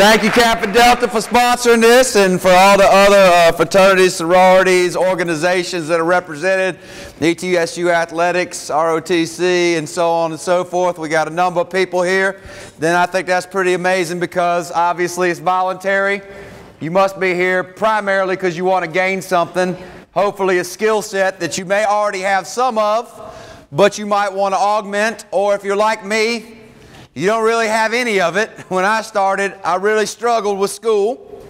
Thank you, Kappa Delta, for sponsoring this and for all the other uh, fraternities, sororities, organizations that are represented, ETSU Athletics, ROTC, and so on and so forth. We got a number of people here. Then I think that's pretty amazing because obviously it's voluntary. You must be here primarily because you want to gain something, hopefully a skill set that you may already have some of, but you might want to augment, or if you're like me, you don't really have any of it. When I started, I really struggled with school.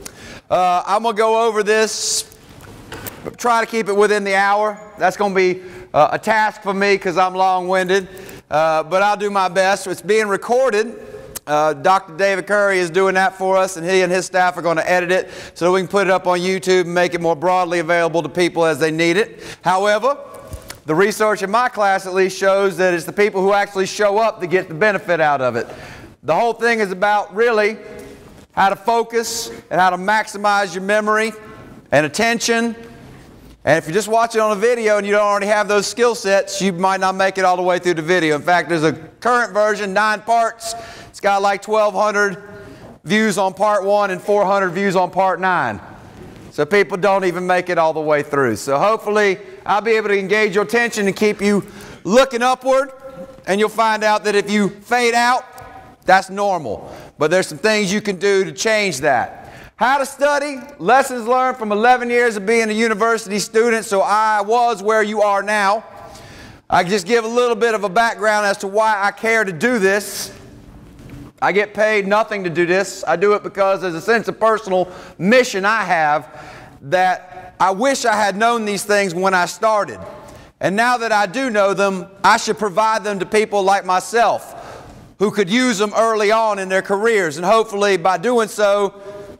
Uh, I'm going to go over this, try to keep it within the hour. That's going to be uh, a task for me because I'm long-winded, uh, but I'll do my best. It's being recorded. Uh, Dr. David Curry is doing that for us, and he and his staff are going to edit it so we can put it up on YouTube and make it more broadly available to people as they need it. However, the research in my class at least shows that it's the people who actually show up that get the benefit out of it. The whole thing is about really how to focus and how to maximize your memory and attention. And if you're just watching on a video and you don't already have those skill sets, you might not make it all the way through the video. In fact, there's a current version, nine parts. It's got like 1,200 views on part one and 400 views on part nine. So people don't even make it all the way through. So hopefully I'll be able to engage your attention and keep you looking upward. And you'll find out that if you fade out, that's normal. But there's some things you can do to change that. How to study, lessons learned from 11 years of being a university student, so I was where you are now. I just give a little bit of a background as to why I care to do this. I get paid nothing to do this. I do it because there's a sense of personal mission I have that I wish I had known these things when I started. And now that I do know them, I should provide them to people like myself who could use them early on in their careers. And hopefully, by doing so,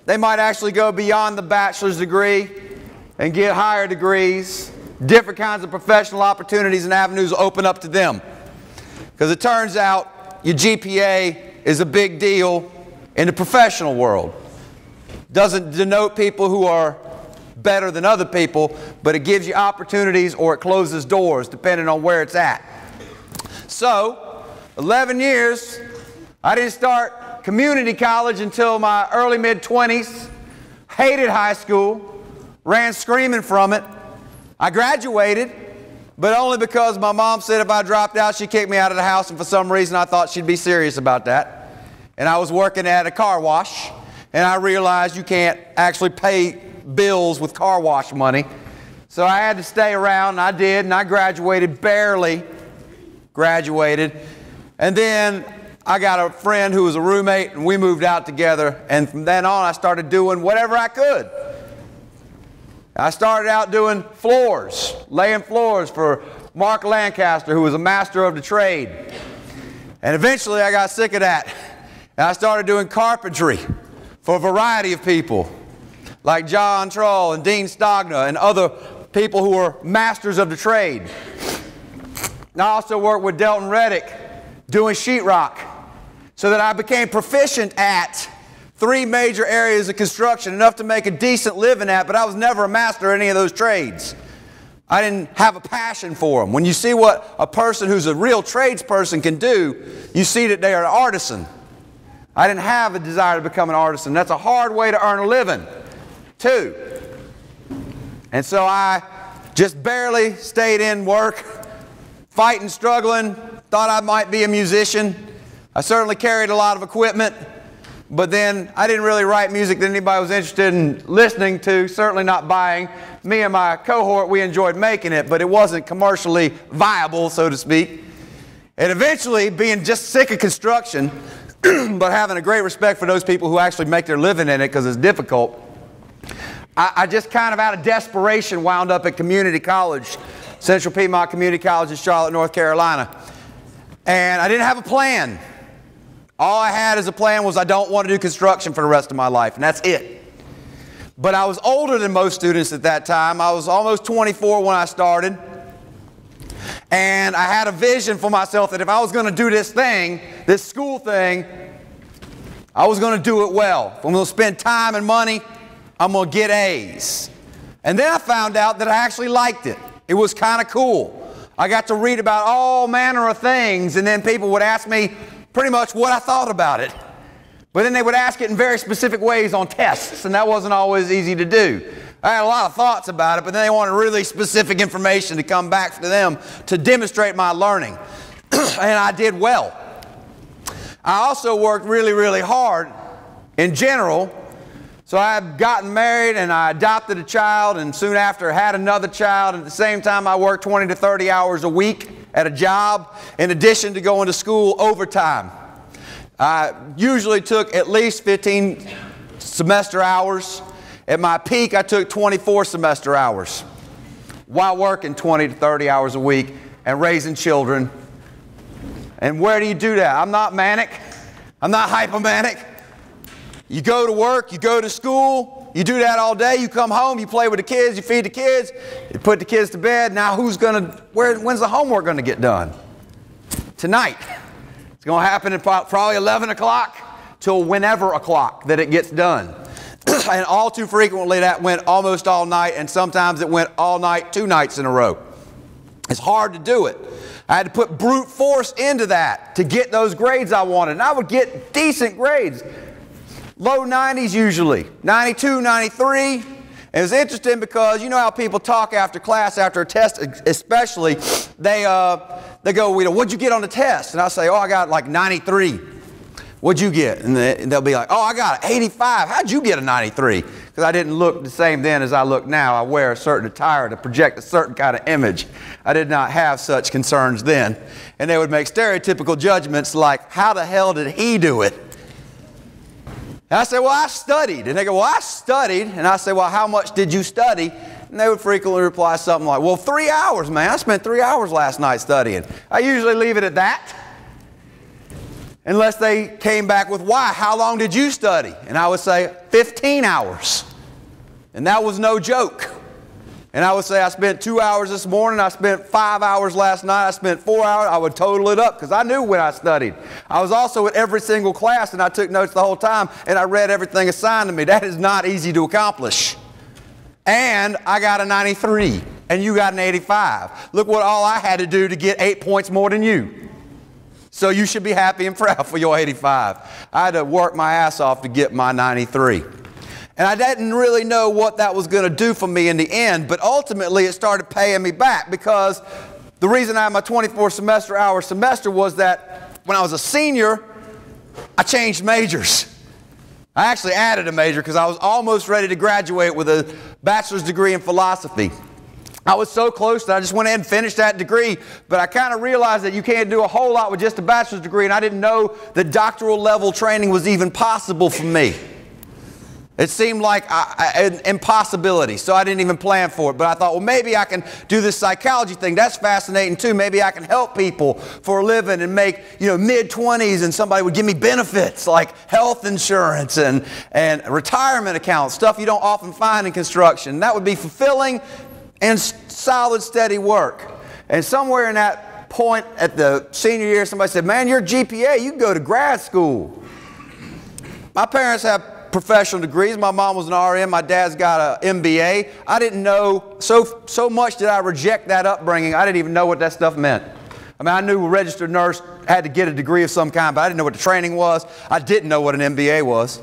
they might actually go beyond the bachelor's degree and get higher degrees. Different kinds of professional opportunities and avenues open up to them. Because it turns out your GPA is a big deal in the professional world. Doesn't denote people who are better than other people, but it gives you opportunities or it closes doors depending on where it's at. So, 11 years, I didn't start community college until my early mid 20s. Hated high school, ran screaming from it. I graduated, but only because my mom said if I dropped out, she'd kick me out of the house, and for some reason I thought she'd be serious about that. And I was working at a car wash, and I realized you can't actually pay bills with car wash money. So I had to stay around, and I did, and I graduated barely graduated. And then I got a friend who was a roommate, and we moved out together. And from then on, I started doing whatever I could. I started out doing floors, laying floors for Mark Lancaster, who was a master of the trade. And eventually I got sick of that. And I started doing carpentry for a variety of people, like John Troll and Dean Stogna and other people who were masters of the trade. And I also worked with Delton Reddick doing sheetrock so that I became proficient at three major areas of construction, enough to make a decent living at, but I was never a master in any of those trades. I didn't have a passion for them. When you see what a person who's a real tradesperson can do, you see that they are an artisan. I didn't have a desire to become an artisan. That's a hard way to earn a living, too. And so I just barely stayed in work, fighting, struggling, thought I might be a musician. I certainly carried a lot of equipment. But then I didn't really write music that anybody was interested in listening to, certainly not buying. Me and my cohort, we enjoyed making it, but it wasn't commercially viable, so to speak. And eventually, being just sick of construction, but having a great respect for those people who actually make their living in it because it's difficult, I, I just kind of out of desperation wound up at community college, Central Piedmont Community College in Charlotte, North Carolina. And I didn't have a plan. All I had as a plan was I don't want to do construction for the rest of my life, and that's it. But I was older than most students at that time. I was almost 24 when I started. And I had a vision for myself that if I was going to do this thing, this school thing, I was going to do it well. If I'm going to spend time and money, I'm going to get A's. And then I found out that I actually liked it. It was kind of cool. I got to read about all manner of things, and then people would ask me, pretty much what I thought about it. But then they would ask it in very specific ways on tests, and that wasn't always easy to do. I had a lot of thoughts about it, but then they wanted really specific information to come back to them to demonstrate my learning. and I did well. I also worked really, really hard in general. So I've gotten married and I adopted a child, and soon after had another child. At the same time, I worked 20 to 30 hours a week at a job, in addition to going to school overtime. I usually took at least 15 semester hours. At my peak, I took 24 semester hours while working 20 to 30 hours a week and raising children. And where do you do that? I'm not manic. I'm not hypomanic. You go to work, you go to school, you do that all day, you come home, you play with the kids, you feed the kids, you put the kids to bed. Now who's gonna, where, when's the homework gonna get done? Tonight. It's gonna happen at probably 11 o'clock till whenever o'clock that it gets done. and all too frequently that went almost all night and sometimes it went all night, two nights in a row. It's hard to do it. I had to put brute force into that to get those grades I wanted. And I would get decent grades. Low 90s usually, 92, 93. And it was interesting because you know how people talk after class, after a test, especially. They, uh, they go, what'd you get on the test? And I say, oh, I got like 93. What'd you get? And they'll be like, oh, I got an 85. How'd you get a 93? Because I didn't look the same then as I look now. I wear a certain attire to project a certain kind of image. I did not have such concerns then. And they would make stereotypical judgments like, how the hell did he do it? And I say, well, I studied. And they go, well, I studied. And I say, well, how much did you study? And they would frequently reply something like, well, three hours, man. I spent three hours last night studying. I usually leave it at that unless they came back with why. How long did you study? And I would say 15 hours. And that was no joke. And I would say I spent two hours this morning, I spent five hours last night, I spent four hours. I would total it up because I knew when I studied. I was also at every single class and I took notes the whole time and I read everything assigned to me. That is not easy to accomplish. And I got a 93 and you got an 85. Look what all I had to do to get eight points more than you. So you should be happy and proud for your 85. I had to work my ass off to get my 93. And I didn't really know what that was going to do for me in the end, but ultimately it started paying me back because the reason I had my 24 semester hour semester was that when I was a senior, I changed majors. I actually added a major because I was almost ready to graduate with a bachelor's degree in philosophy. I was so close that I just went ahead and finished that degree, but I kind of realized that you can't do a whole lot with just a bachelor's degree, and I didn't know that doctoral level training was even possible for me. It seemed like an impossibility, so I didn't even plan for it. But I thought, well, maybe I can do this psychology thing. That's fascinating too. Maybe I can help people for a living and make, you know, mid 20s and somebody would give me benefits like health insurance and, and retirement accounts, stuff you don't often find in construction. That would be fulfilling and solid, steady work. And somewhere in that point at the senior year, somebody said, Man, your GPA, you can go to grad school. My parents have professional degrees. My mom was an RN, my dad's got an MBA. I didn't know, so, so much did I reject that upbringing, I didn't even know what that stuff meant. I mean, I knew a registered nurse had to get a degree of some kind, but I didn't know what the training was. I didn't know what an MBA was.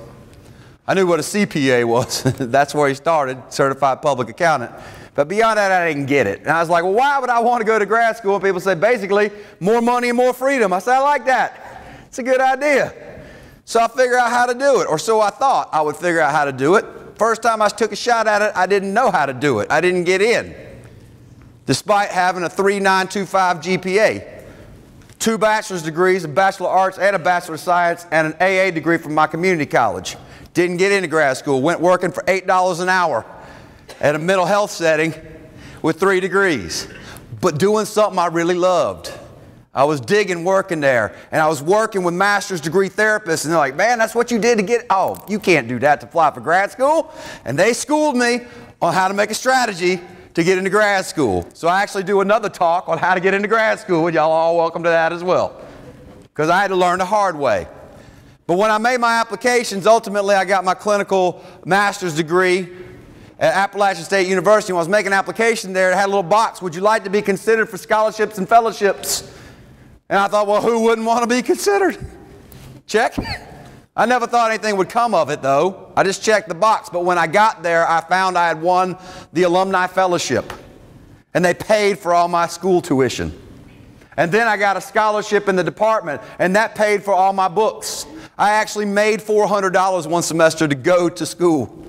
I knew what a CPA was. That's where he started, certified public accountant. But beyond that, I didn't get it. And I was like, well, why would I want to go to grad school? And people say, basically, more money and more freedom. I said, I like that. It's a good idea. So I figure out how to do it, or so I thought I would figure out how to do it. First time I took a shot at it, I didn't know how to do it. I didn't get in, despite having a 3925 GPA. Two bachelor's degrees, a Bachelor of Arts and a Bachelor of Science, and an AA degree from my community college. Didn't get into grad school, went working for $8 an hour at a mental health setting with three degrees, but doing something I really loved. I was digging working there, and I was working with master's degree therapists, and they're like, man, that's what you did to get, oh, you can't do that to apply for grad school. And they schooled me on how to make a strategy to get into grad school. So I actually do another talk on how to get into grad school, and y'all all welcome to that as well. Because I had to learn the hard way. But when I made my applications, ultimately I got my clinical master's degree at Appalachian State University. When I was making an application there, it had a little box, would you like to be considered for scholarships and fellowships? And I thought, well, who wouldn't want to be considered? Check. I never thought anything would come of it, though. I just checked the box. But when I got there, I found I had won the Alumni Fellowship, and they paid for all my school tuition. And then I got a scholarship in the department, and that paid for all my books. I actually made $400 one semester to go to school.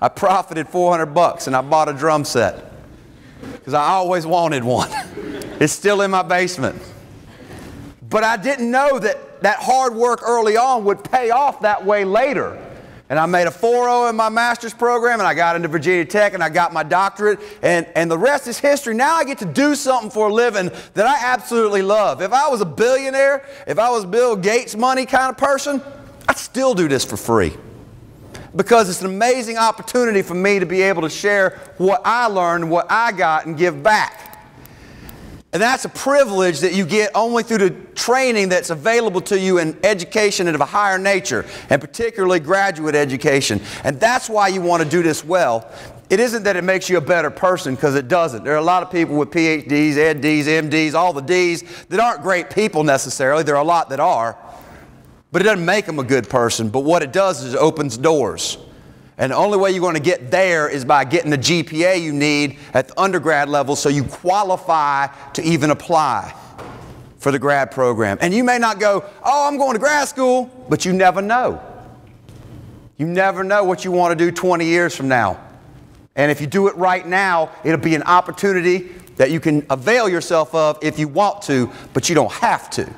I profited 400 bucks, and I bought a drum set because I always wanted one. it's still in my basement. But I didn't know that that hard work early on would pay off that way later. And I made a 4.0 in my master's program, and I got into Virginia Tech, and I got my doctorate, and, and the rest is history. Now I get to do something for a living that I absolutely love. If I was a billionaire, if I was Bill Gates money kind of person, I'd still do this for free. Because it's an amazing opportunity for me to be able to share what I learned, what I got, and give back. And that's a privilege that you get only through the training that's available to you in education of a higher nature, and particularly graduate education. And that's why you want to do this well. It isn't that it makes you a better person, because it doesn't. There are a lot of people with PhDs, EdDs, MDs, all the Ds that aren't great people necessarily. There are a lot that are. But it doesn't make them a good person. But what it does is it opens doors. And the only way you're going to get there is by getting the GPA you need at the undergrad level so you qualify to even apply for the grad program. And you may not go, oh, I'm going to grad school, but you never know. You never know what you want to do 20 years from now. And if you do it right now, it'll be an opportunity that you can avail yourself of if you want to, but you don't have to.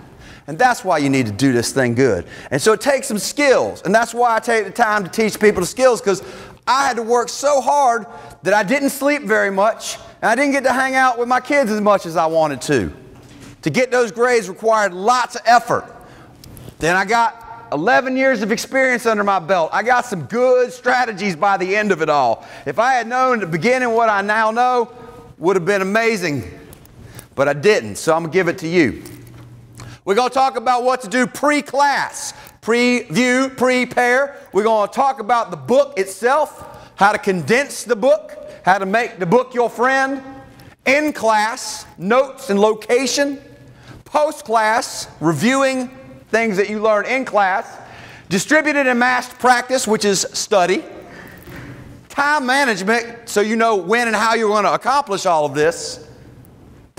And that's why you need to do this thing good. And so it takes some skills. And that's why I take the time to teach people the skills because I had to work so hard that I didn't sleep very much and I didn't get to hang out with my kids as much as I wanted to. To get those grades required lots of effort. Then I got 11 years of experience under my belt. I got some good strategies by the end of it all. If I had known at the beginning what I now know, would have been amazing. But I didn't, so I'm going to give it to you. We're going to talk about what to do pre-class, preview, prepare. We're going to talk about the book itself, how to condense the book, how to make the book your friend, in class, notes and location, post class, reviewing things that you learn in class, distributed and massed practice, which is study, time management, so you know when and how you're going to accomplish all of this.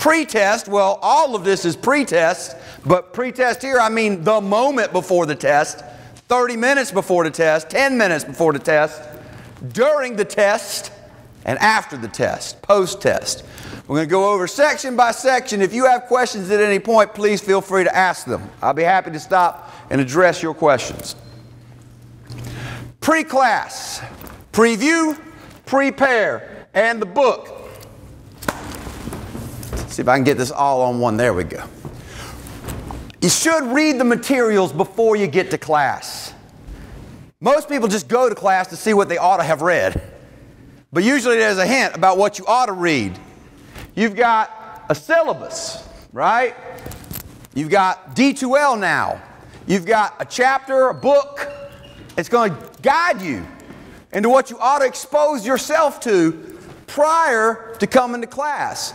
Pre-test, well, all of this is pre-test, but pre-test here, I mean the moment before the test, 30 minutes before the test, 10 minutes before the test, during the test, and after the test, post-test. We're going to go over section by section. If you have questions at any point, please feel free to ask them. I'll be happy to stop and address your questions. Pre-class, preview, prepare, and the book. See if I can get this all on one. There we go. You should read the materials before you get to class. Most people just go to class to see what they ought to have read. But usually there's a hint about what you ought to read. You've got a syllabus, right? You've got D2L now. You've got a chapter, a book. It's going to guide you into what you ought to expose yourself to prior to coming to class.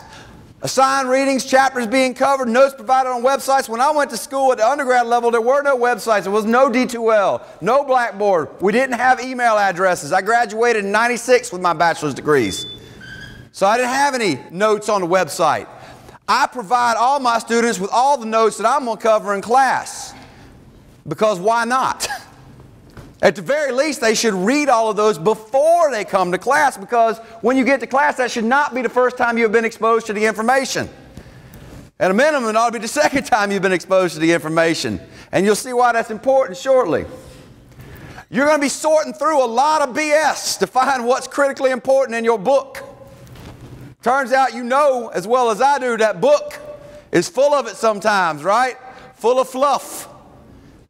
Assigned readings, chapters being covered, notes provided on websites. When I went to school at the undergrad level, there were no websites. There was no D2L, no Blackboard. We didn't have email addresses. I graduated in 96 with my bachelor's degrees. So I didn't have any notes on the website. I provide all my students with all the notes that I'm going to cover in class. Because why not? At the very least, they should read all of those before they come to class because when you get to class, that should not be the first time you've been exposed to the information. At a minimum, it ought to be the second time you've been exposed to the information. And you'll see why that's important shortly. You're going to be sorting through a lot of BS to find what's critically important in your book. Turns out you know as well as I do that book is full of it sometimes, right? Full of fluff.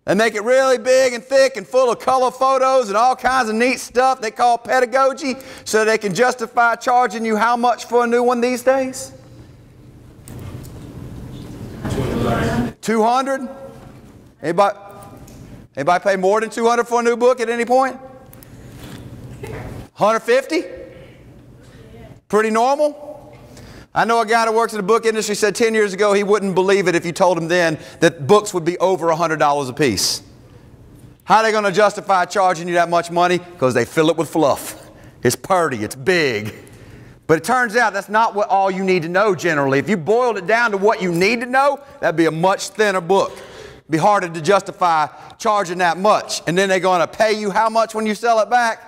They make it really big and thick and full of color photos and all kinds of neat stuff they call pedagogy so they can justify charging you how much for a new one these days? 200? Anybody, anybody pay more than 200 for a new book at any point? 150? Pretty normal? I know a guy that works in the book industry said 10 years ago he wouldn't believe it if you told him then that books would be over $100 a piece. How are they going to justify charging you that much money? Because they fill it with fluff. It's purty, it's big. But it turns out that's not what all you need to know generally. If you boiled it down to what you need to know, that'd be a much thinner book. It'd be harder to justify charging that much. And then they're going to pay you how much when you sell it back?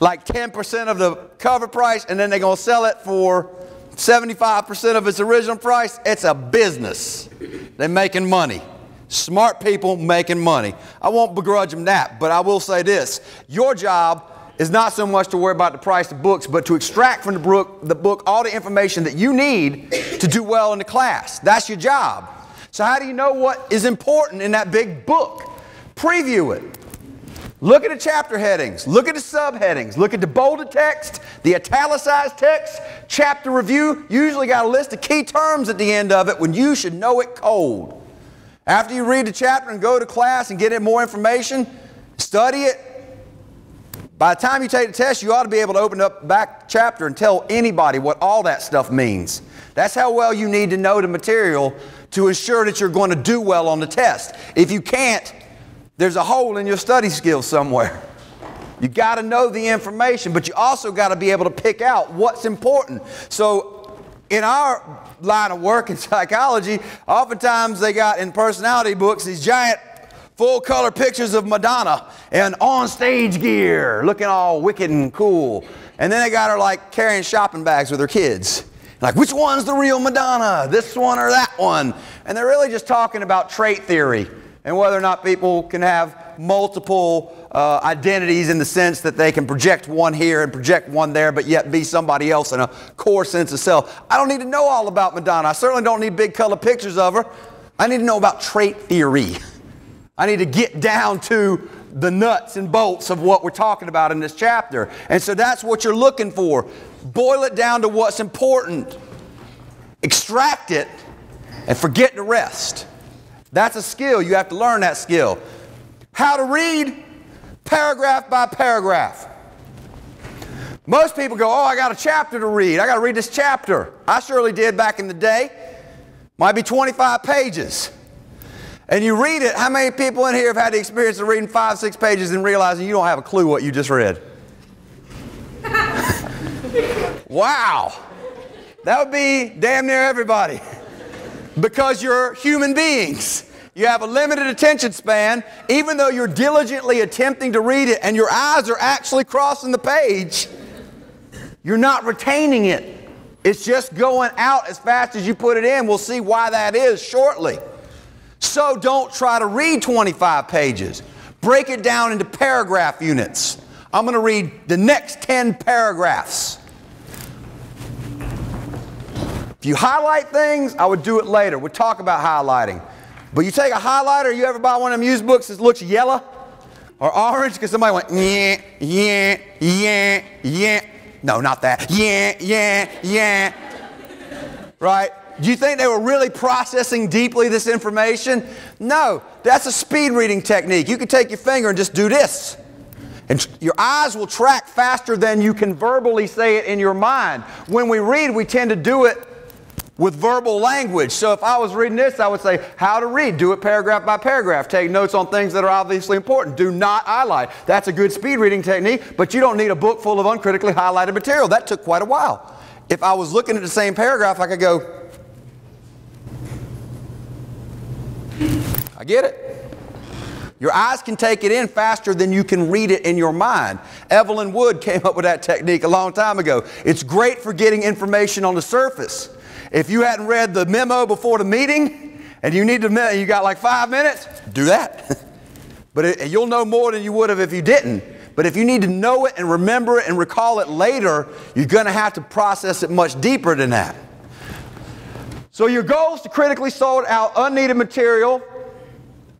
Like 10% of the cover price, and then they're going to sell it for 75% of its original price. It's a business. They're making money. Smart people making money. I won't begrudge them that, but I will say this your job is not so much to worry about the price of books, but to extract from the book, the book all the information that you need to do well in the class. That's your job. So, how do you know what is important in that big book? Preview it. Look at the chapter headings, look at the subheadings, look at the bolded text, the italicized text, chapter review. Usually got a list of key terms at the end of it when you should know it cold. After you read the chapter and go to class and get more information, study it, by the time you take the test, you ought to be able to open up back chapter and tell anybody what all that stuff means. That's how well you need to know the material to ensure that you're going to do well on the test. If you can't, there's a hole in your study skills somewhere. You got to know the information, but you also got to be able to pick out what's important. So, in our line of work in psychology, oftentimes they got in personality books these giant full color pictures of Madonna and on stage gear, looking all wicked and cool. And then they got her like carrying shopping bags with her kids. Like, which one's the real Madonna? This one or that one? And they're really just talking about trait theory and whether or not people can have multiple uh, identities in the sense that they can project one here and project one there, but yet be somebody else in a core sense of self. I don't need to know all about Madonna. I certainly don't need big color pictures of her. I need to know about trait theory. I need to get down to the nuts and bolts of what we're talking about in this chapter. And so that's what you're looking for. Boil it down to what's important, extract it, and forget the rest. That's a skill. You have to learn that skill. How to read paragraph by paragraph. Most people go, Oh, I got a chapter to read. I got to read this chapter. I surely did back in the day. Might be 25 pages and you read it, how many people in here have had the experience of reading five, six pages and realizing you don't have a clue what you just read? wow. That would be damn near everybody. Because you're human beings. You have a limited attention span, even though you're diligently attempting to read it and your eyes are actually crossing the page, you're not retaining it. It's just going out as fast as you put it in. We'll see why that is shortly. So don't try to read 25 pages. Break it down into paragraph units. I'm going to read the next 10 paragraphs. If you highlight things, I would do it later. We'll talk about highlighting. But you take a highlighter, you ever buy one of them used books that looks yellow or orange because somebody went, yeah, yeah, yeah, yeah. No, not that. Yeah, yeah, yeah. Right? Do you think they were really processing deeply this information? No, that's a speed reading technique. You can take your finger and just do this. And your eyes will track faster than you can verbally say it in your mind. When we read, we tend to do it with verbal language. So if I was reading this, I would say, How to read. Do it paragraph by paragraph. Take notes on things that are obviously important. Do not highlight. That's a good speed reading technique, but you don't need a book full of uncritically highlighted material. That took quite a while. If I was looking at the same paragraph, I could go, I get it. Your eyes can take it in faster than you can read it in your mind. Evelyn Wood came up with that technique a long time ago. It's great for getting information on the surface. If you hadn't read the memo before the meeting and you need to, you got like five minutes, do that. but it, you'll know more than you would have if you didn't. But if you need to know it and remember it and recall it later, you're going to have to process it much deeper than that. So your goal is to critically sort out unneeded material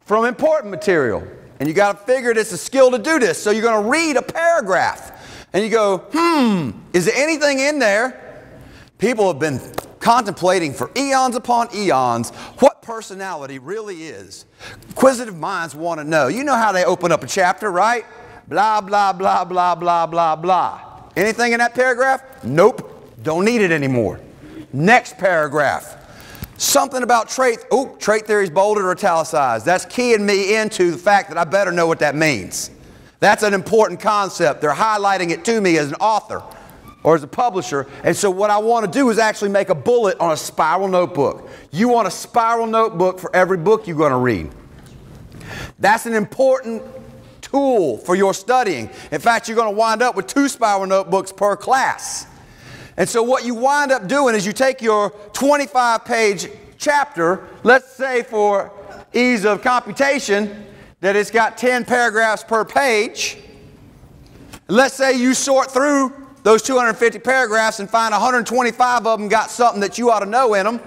from important material. And you got to figure it's a skill to do this. So you're going to read a paragraph and you go, hmm, is there anything in there? People have been contemplating for eons upon eons what personality really is. Inquisitive minds want to know. You know how they open up a chapter, right? Blah, blah, blah, blah, blah, blah, blah. Anything in that paragraph? Nope. Don't need it anymore. Next paragraph. Something about trait, oh, trait theory is bolded or italicized. That's keying me into the fact that I better know what that means. That's an important concept. They're highlighting it to me as an author or as a publisher. And so what I want to do is actually make a bullet on a spiral notebook. You want a spiral notebook for every book you're going to read. That's an important tool for your studying. In fact, you're going to wind up with two spiral notebooks per class. And so what you wind up doing is you take your 25 page chapter, let's say for ease of computation, that it's got 10 paragraphs per page. Let's say you sort through those 250 paragraphs and find 125 of them got something that you ought to know in them.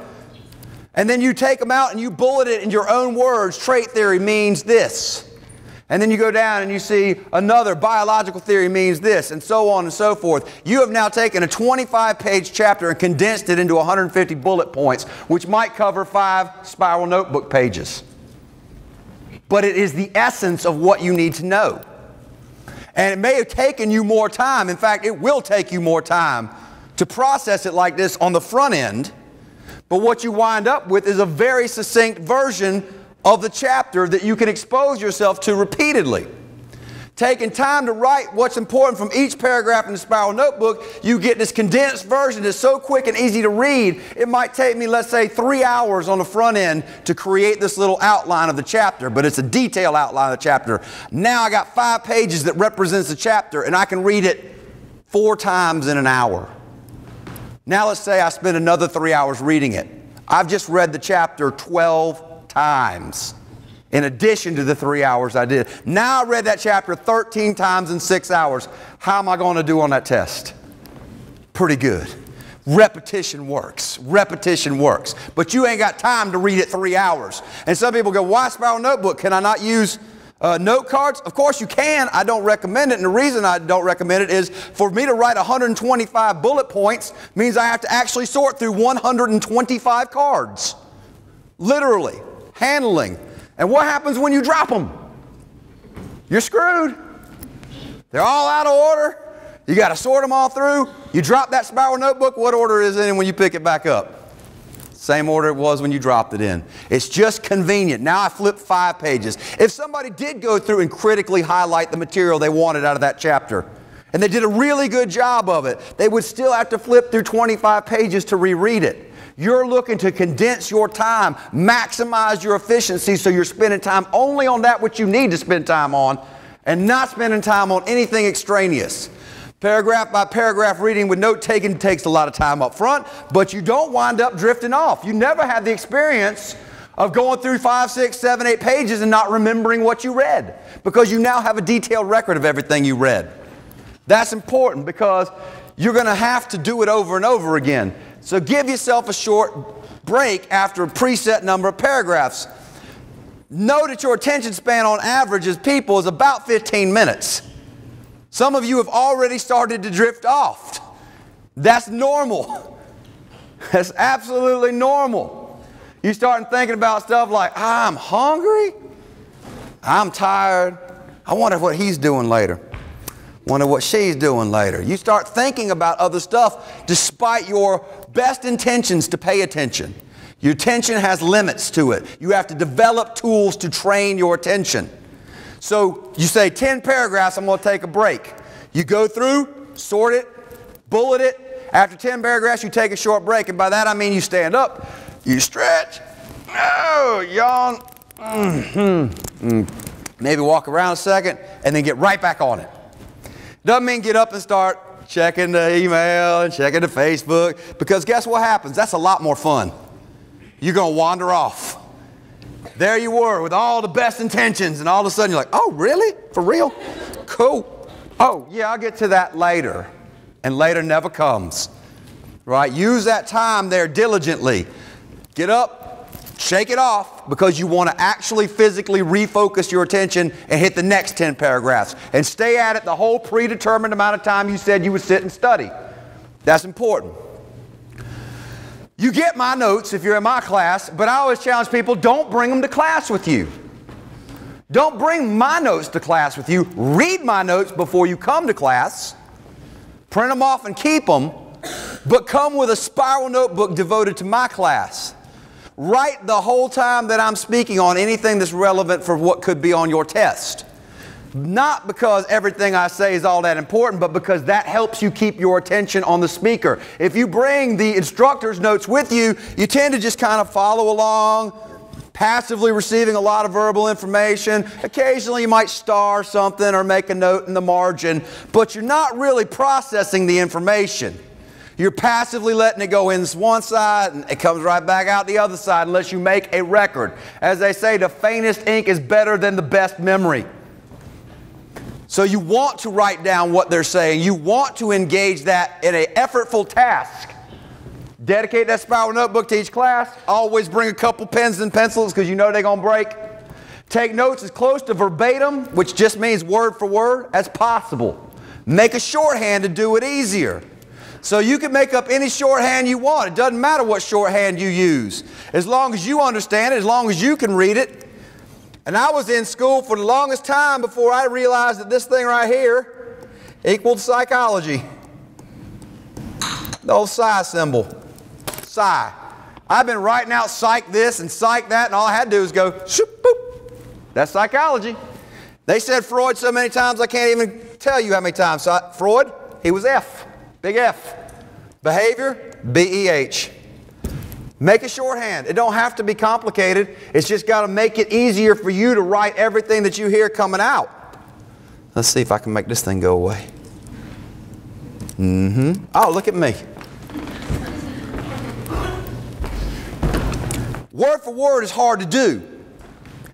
And then you take them out and you bullet it in your own words. Trait theory means this. And then you go down and you see another biological theory means this, and so on and so forth. You have now taken a 25 page chapter and condensed it into 150 bullet points, which might cover five spiral notebook pages. But it is the essence of what you need to know. And it may have taken you more time. In fact, it will take you more time to process it like this on the front end. But what you wind up with is a very succinct version of the chapter that you can expose yourself to repeatedly. Taking time to write what's important from each paragraph in the spiral notebook, you get this condensed version that's so quick and easy to read. It might take me, let's say, three hours on the front end to create this little outline of the chapter, but it's a detailed outline of the chapter. Now I got five pages that represents the chapter, and I can read it four times in an hour. Now let's say I spend another three hours reading it. I've just read the chapter 12 times in addition to the three hours I did. Now I read that chapter 13 times in six hours. How am I going to do on that test? Pretty good. Repetition works. Repetition works. But you ain't got time to read it three hours. And some people go, why spiral notebook? Can I not use uh, note cards? Of course you can. I don't recommend it. And the reason I don't recommend it is for me to write 125 bullet points means I have to actually sort through 125 cards. Literally handling. And what happens when you drop them? You're screwed. They're all out of order. You got to sort them all through. You drop that spiral notebook, what order is it in when you pick it back up? Same order it was when you dropped it in. It's just convenient. Now I flip five pages. If somebody did go through and critically highlight the material they wanted out of that chapter, and they did a really good job of it, they would still have to flip through 25 pages to reread it. You're looking to condense your time, maximize your efficiency so you're spending time only on that which you need to spend time on and not spending time on anything extraneous. Paragraph by paragraph reading with note taking takes a lot of time up front, but you don't wind up drifting off. You never have the experience of going through five, six, seven, eight pages and not remembering what you read because you now have a detailed record of everything you read. That's important because you're going to have to do it over and over again. So give yourself a short break after a preset number of paragraphs. Know that your attention span on average as people is about 15 minutes. Some of you have already started to drift off. That's normal. That's absolutely normal. You start thinking about stuff like, I'm hungry, I'm tired, I wonder what he's doing later. Wonder what she's doing later. You start thinking about other stuff despite your best intentions to pay attention. Your attention has limits to it. You have to develop tools to train your attention. So you say 10 paragraphs, I'm going to take a break. You go through, sort it, bullet it. After 10 paragraphs, you take a short break. And by that I mean you stand up, you stretch, oh, yawn, mm-hmm. mm. maybe walk around a second, and then get right back on it. Doesn't mean get up and start checking the email and checking the Facebook because guess what happens? That's a lot more fun. You're going to wander off. There you were with all the best intentions, and all of a sudden you're like, oh, really? For real? Cool. Oh, yeah, I'll get to that later. And later never comes. Right? Use that time there diligently. Get up, Shake it off because you want to actually physically refocus your attention and hit the next 10 paragraphs. And stay at it the whole predetermined amount of time you said you would sit and study. That's important. You get my notes if you're in my class, but I always challenge people don't bring them to class with you. Don't bring my notes to class with you. Read my notes before you come to class. Print them off and keep them, but come with a spiral notebook devoted to my class. Write the whole time that I'm speaking on anything that's relevant for what could be on your test. Not because everything I say is all that important, but because that helps you keep your attention on the speaker. If you bring the instructor's notes with you, you tend to just kind of follow along, passively receiving a lot of verbal information. Occasionally you might star something or make a note in the margin, but you're not really processing the information. You're passively letting it go in one side and it comes right back out the other side unless you make a record. As they say, the faintest ink is better than the best memory. So you want to write down what they're saying. You want to engage that in an effortful task. Dedicate that spiral notebook to each class. Always bring a couple pens and pencils because you know they're going to break. Take notes as close to verbatim, which just means word for word, as possible. Make a shorthand to do it easier. So you can make up any shorthand you want. It doesn't matter what shorthand you use. As long as you understand it, as long as you can read it, and I was in school for the longest time before I realized that this thing right here equaled psychology. The old psi symbol. Psi. I've been writing out psych this and psych that, and all I had to do was go, shoop, boop. That's psychology. They said Freud so many times I can't even tell you how many times. So I, Freud, he was F, big F. Behavior, B E H. Make a shorthand. It don't have to be complicated. It's just got to make it easier for you to write everything that you hear coming out. Let's see if I can make this thing go away. Mm-hmm. Oh, look at me. Word for word is hard to do.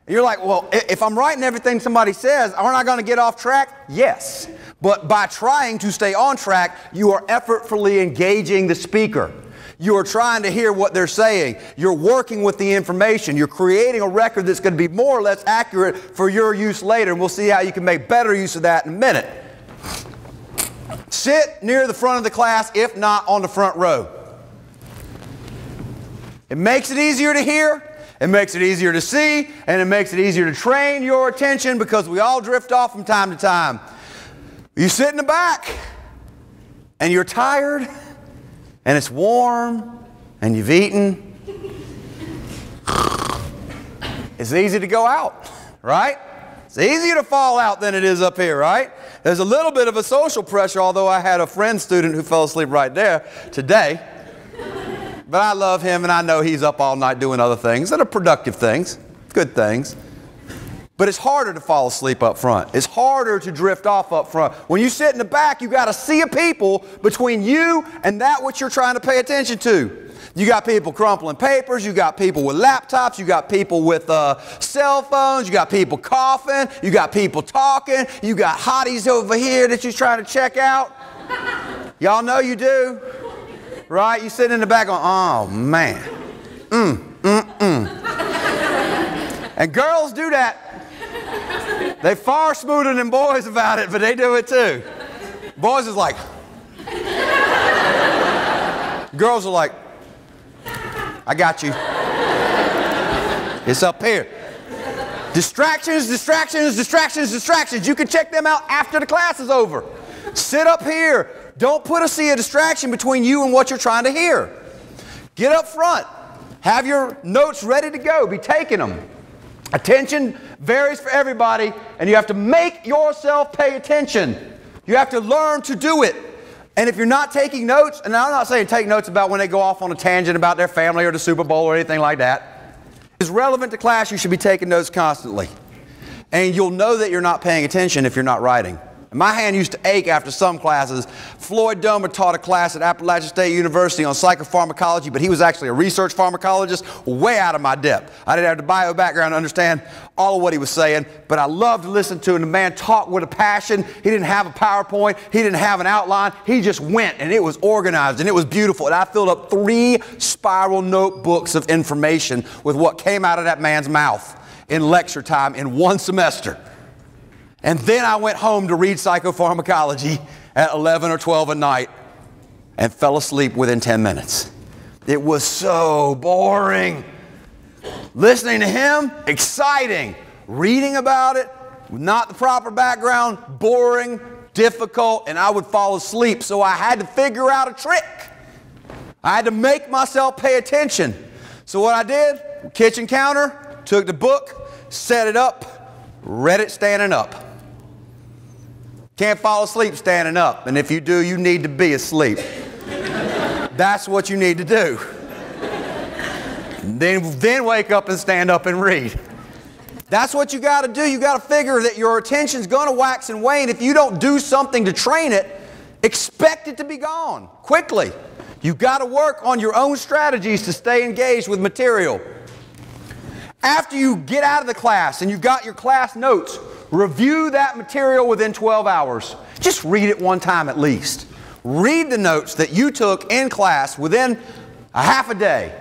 You're like, well, if I'm writing everything somebody says, aren't I going to get off track? Yes. But by trying to stay on track, you are effortfully engaging the speaker. You are trying to hear what they're saying. You're working with the information. You're creating a record that's going to be more or less accurate for your use later. And we'll see how you can make better use of that in a minute. Sit near the front of the class, if not on the front row. It makes it easier to hear, it makes it easier to see, and it makes it easier to train your attention because we all drift off from time to time. You sit in the back and you're tired and it's warm and you've eaten, it's easy to go out, right? It's easier to fall out than it is up here, right? There's a little bit of a social pressure, although I had a friend student who fell asleep right there today. But I love him and I know he's up all night doing other things that are productive things, good things. But it's harder to fall asleep up front. It's harder to drift off up front. When you sit in the back, you got a sea of people between you and that which you're trying to pay attention to. You got people crumpling papers, you got people with laptops, you got people with uh, cell phones, you got people coughing, you got people talking, you got hotties over here that you're trying to check out. Y'all know you do, right? You sitting in the back going, oh man, mm, mm, mm. And girls do that they far smoother than boys about it, but they do it too. Boys is like, girls are like, I got you. It's up here. Distractions, distractions, distractions, distractions. You can check them out after the class is over. Sit up here. Don't put a sea of distraction between you and what you're trying to hear. Get up front. Have your notes ready to go. Be taking them. Attention varies for everybody, and you have to make yourself pay attention. You have to learn to do it. And if you're not taking notes, and I'm not saying take notes about when they go off on a tangent about their family or the Super Bowl or anything like that, is relevant to class, you should be taking notes constantly. And you'll know that you're not paying attention if you're not writing. My hand used to ache after some classes. Floyd Domer taught a class at Appalachian State University on psychopharmacology, but he was actually a research pharmacologist, way out of my depth. I didn't have the bio background to understand all of what he was saying, but I loved to listen to him. The man talked with a passion. He didn't have a PowerPoint, he didn't have an outline. He just went, and it was organized, and it was beautiful. And I filled up three spiral notebooks of information with what came out of that man's mouth in lecture time in one semester. And then I went home to read psychopharmacology at 11 or 12 at night and fell asleep within 10 minutes. It was so boring. Listening to him, exciting. Reading about it, not the proper background, boring, difficult, and I would fall asleep. So I had to figure out a trick. I had to make myself pay attention. So what I did, kitchen counter, took the book, set it up, read it standing up. Can't fall asleep standing up, and if you do, you need to be asleep. That's what you need to do. Then, then wake up and stand up and read. That's what you got to do. You got to figure that your attention's going to wax and wane. If you don't do something to train it, expect it to be gone quickly. You've got to work on your own strategies to stay engaged with material. After you get out of the class and you've got your class notes, review that material within 12 hours. Just read it one time at least. Read the notes that you took in class within a half a day.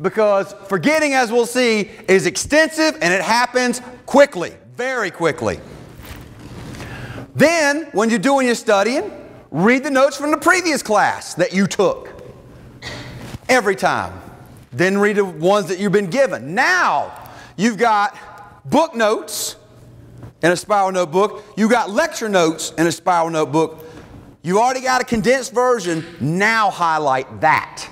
Because forgetting, as we'll see, is extensive and it happens quickly, very quickly. Then, when you're doing your studying, read the notes from the previous class that you took every time. Then read the ones that you've been given. Now, you've got book notes in a spiral notebook, you've got lecture notes in a spiral notebook. You already got a condensed version, now highlight that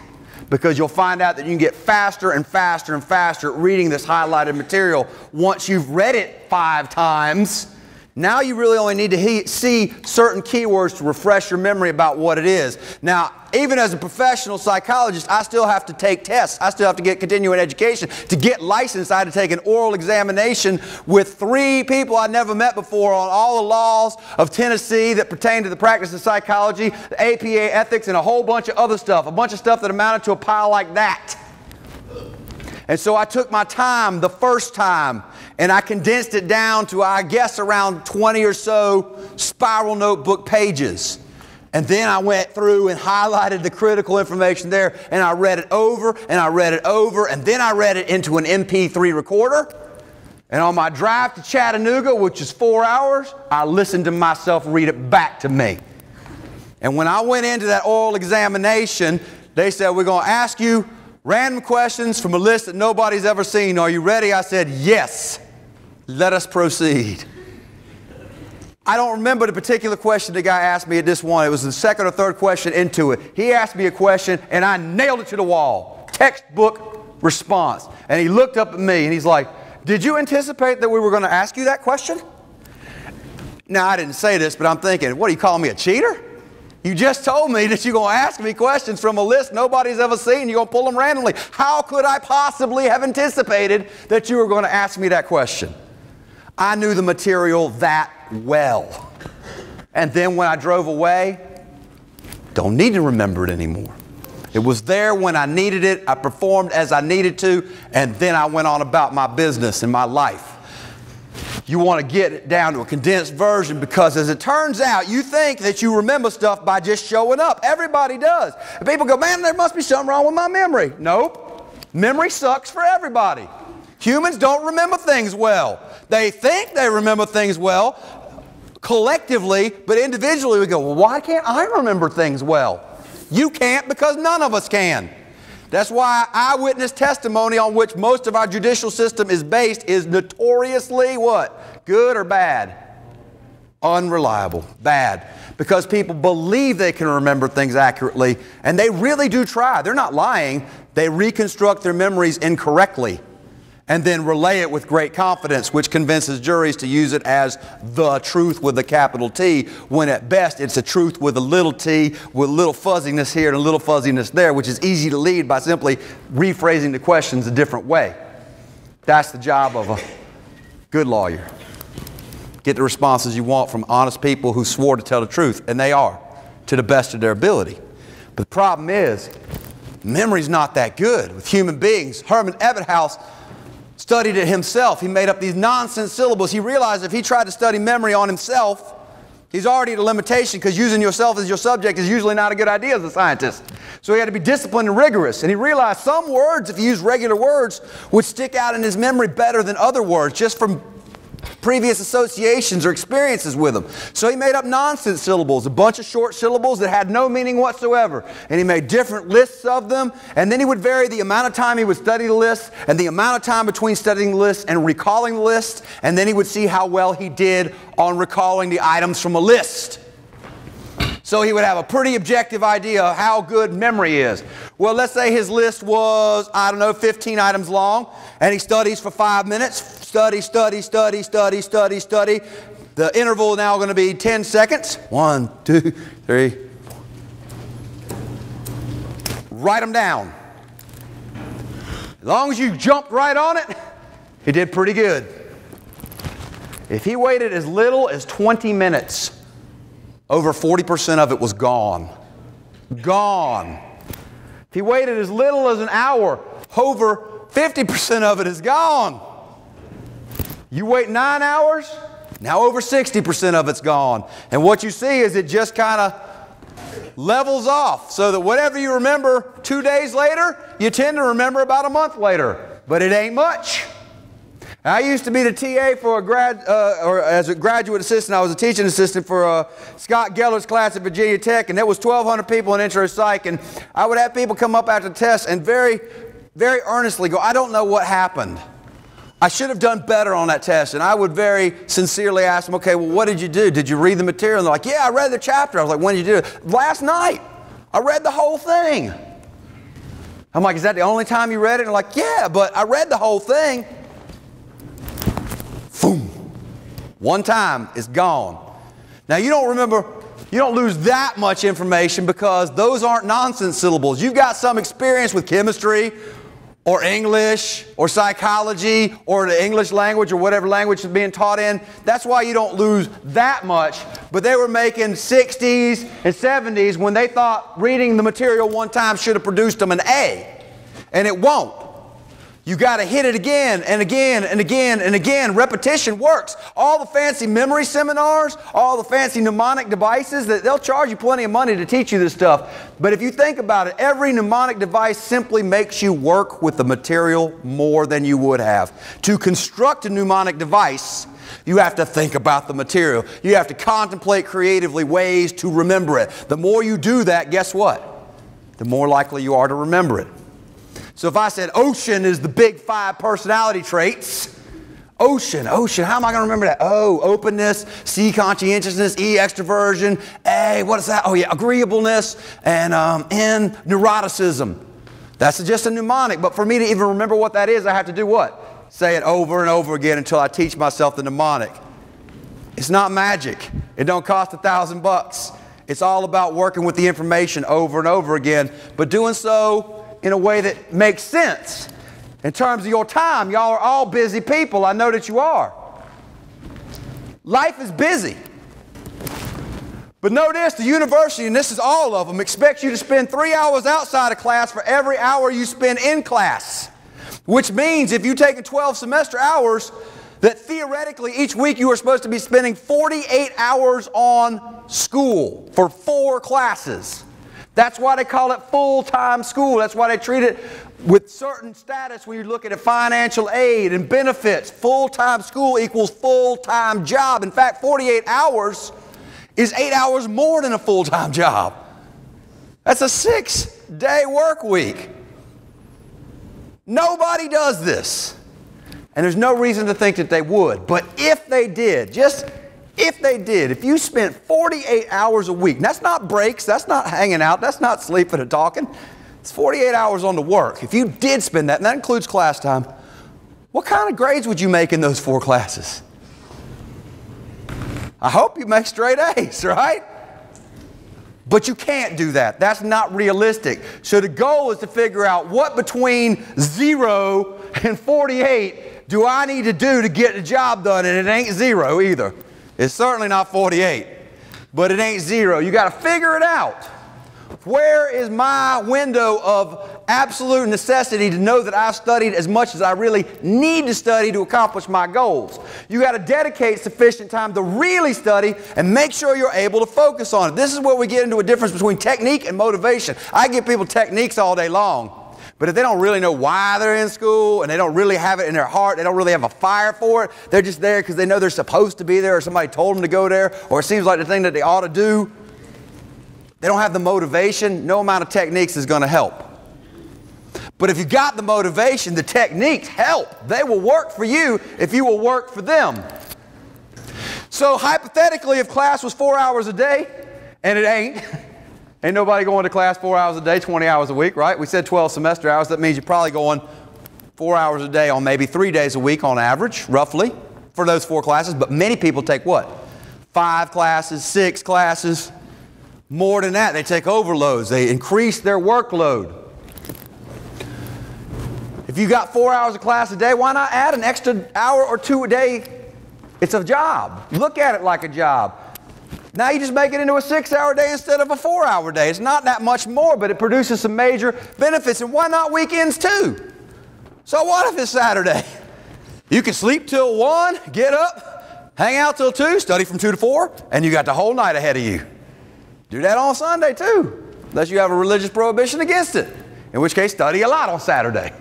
because you'll find out that you can get faster and faster and faster at reading this highlighted material once you've read it five times now you really only need to see certain keywords to refresh your memory about what it is. Now, even as a professional psychologist, I still have to take tests. I still have to get continuing education. To get licensed, I had to take an oral examination with three people I'd never met before on all the laws of Tennessee that pertain to the practice of psychology, the APA ethics, and a whole bunch of other stuff. A bunch of stuff that amounted to a pile like that. And so I took my time the first time and I condensed it down to, I guess, around 20 or so spiral notebook pages. And then I went through and highlighted the critical information there, and I read it over and I read it over, and then I read it into an MP3 recorder. And on my drive to Chattanooga, which is four hours, I listened to myself read it back to me. And when I went into that oral examination, they said, We're going to ask you random questions from a list that nobody's ever seen. Are you ready? I said, Yes. Let us proceed. I don't remember the particular question the guy asked me at this one. It was the second or third question into it. He asked me a question and I nailed it to the wall. Textbook response. And he looked up at me and he's like, Did you anticipate that we were going to ask you that question? Now, I didn't say this, but I'm thinking, what, do you call me a cheater? You just told me that you're going to ask me questions from a list nobody's ever seen. You're going to pull them randomly. How could I possibly have anticipated that you were going to ask me that question? I knew the material that well. And then when I drove away, don't need to remember it anymore. It was there when I needed it. I performed as I needed to, and then I went on about my business and my life. You want to get it down to a condensed version because, as it turns out, you think that you remember stuff by just showing up. Everybody does. And people go, man, there must be something wrong with my memory. Nope. Memory sucks for everybody. Humans don't remember things well. They think they remember things well collectively, but individually we go, well, why can't I remember things well? You can't because none of us can. That's why eyewitness testimony on which most of our judicial system is based is notoriously what? Good or bad? Unreliable. Bad. Because people believe they can remember things accurately, and they really do try. They're not lying, they reconstruct their memories incorrectly and then relay it with great confidence, which convinces juries to use it as the truth with a capital T, when at best it's a truth with a little t, with a little fuzziness here and a little fuzziness there, which is easy to lead by simply rephrasing the questions a different way. That's the job of a good lawyer. Get the responses you want from honest people who swore to tell the truth, and they are, to the best of their ability. But the problem is, memory's not that good with human beings. Herman Ebbinghaus studied it himself. He made up these nonsense syllables. He realized if he tried to study memory on himself, he's already at a limitation because using yourself as your subject is usually not a good idea as a scientist. So he had to be disciplined and rigorous. And he realized some words, if you use regular words, would stick out in his memory better than other words just from previous associations or experiences with them. So he made up nonsense syllables, a bunch of short syllables that had no meaning whatsoever. And he made different lists of them. And then he would vary the amount of time he would study the list and the amount of time between studying the list and recalling the list. And then he would see how well he did on recalling the items from a list. So he would have a pretty objective idea of how good memory is. Well, let's say his list was, I don't know, 15 items long, and he studies for five minutes. Study, study, study, study, study, study. The interval now going to be 10 seconds. One, two, three. Write them down. As long as you jumped right on it, he did pretty good. If he waited as little as 20 minutes, over 40% of it was gone. Gone. If he waited as little as an hour, over 50% of it is gone. You wait nine hours, now over 60% of it's gone. And what you see is it just kind of levels off so that whatever you remember two days later, you tend to remember about a month later. But it ain't much. I used to be the TA for a grad, uh, or as a graduate assistant, I was a teaching assistant for uh, Scott Geller's class at Virginia Tech, and there was 1,200 people in intro psych, and I would have people come up after the test and very, very earnestly go, I don't know what happened. I should have done better on that test. And I would very sincerely ask them, okay, well, what did you do? Did you read the material? And they're like, yeah, I read the chapter. I was like, when did you do it? Last night. I read the whole thing. I'm like, is that the only time you read it? And they're like, yeah, but I read the whole thing. One time, it's gone. Now, you don't remember, you don't lose that much information because those aren't nonsense syllables. You've got some experience with chemistry or English or psychology or the English language or whatever language is being taught in. That's why you don't lose that much. But they were making 60s and 70s when they thought reading the material one time should have produced them an A. And it won't. You got to hit it again and again and again and again. Repetition works. All the fancy memory seminars, all the fancy mnemonic devices, that they'll charge you plenty of money to teach you this stuff. But if you think about it, every mnemonic device simply makes you work with the material more than you would have. To construct a mnemonic device, you have to think about the material. You have to contemplate creatively ways to remember it. The more you do that, guess what? The more likely you are to remember it. So if I said ocean is the big five personality traits, ocean, ocean, how am I going to remember that? O, openness, C, conscientiousness, E, extroversion, A, what is that? Oh yeah, agreeableness, and um, N, neuroticism. That's just a mnemonic, but for me to even remember what that is, I have to do what? Say it over and over again until I teach myself the mnemonic. It's not magic. It don't cost a thousand bucks. It's all about working with the information over and over again, but doing so in a way that makes sense. In terms of your time, y'all are all busy people. I know that you are. Life is busy. But notice the university, and this is all of them, expects you to spend three hours outside of class for every hour you spend in class. Which means if you take 12 semester hours, that theoretically each week you are supposed to be spending 48 hours on school for four classes. That's why they call it full-time school. That's why they treat it with certain status when you look at financial aid and benefits. Full-time school equals full-time job. In fact, 48 hours is eight hours more than a full-time job. That's a six-day work week. Nobody does this. And there's no reason to think that they would. But if they did, just if they did, if you spent 48 hours a week, that's not breaks, that's not hanging out, that's not sleeping and talking, it's 48 hours on the work. If you did spend that, and that includes class time, what kind of grades would you make in those four classes? I hope you make straight A's, right? But you can't do that. That's not realistic. So the goal is to figure out what between zero and 48 do I need to do to get the job done, and it ain't zero either. It's certainly not 48, but it ain't zero. You got to figure it out. Where is my window of absolute necessity to know that I've studied as much as I really need to study to accomplish my goals? You got to dedicate sufficient time to really study and make sure you're able to focus on it. This is where we get into a difference between technique and motivation. I give people techniques all day long. But if they don't really know why they're in school and they don't really have it in their heart, they don't really have a fire for it, they're just there because they know they're supposed to be there or somebody told them to go there or it seems like the thing that they ought to do. They don't have the motivation, no amount of techniques is going to help. But if you got the motivation, the techniques help. They will work for you if you will work for them. So hypothetically, if class was four hours a day, and it ain't, Ain't nobody going to class four hours a day, 20 hours a week, right? We said 12 semester hours. That means you're probably going four hours a day on maybe three days a week on average, roughly, for those four classes. But many people take what? Five classes, six classes. More than that, they take overloads. They increase their workload. If you got four hours of class a day, why not add an extra hour or two a day? It's a job. Look at it like a job. Now you just make it into a six hour day instead of a four hour day. It's not that much more, but it produces some major benefits. And why not weekends too? So what if it's Saturday? You can sleep till one, get up, hang out till two, study from two to four, and you got the whole night ahead of you. Do that on Sunday too, unless you have a religious prohibition against it, in which case study a lot on Saturday.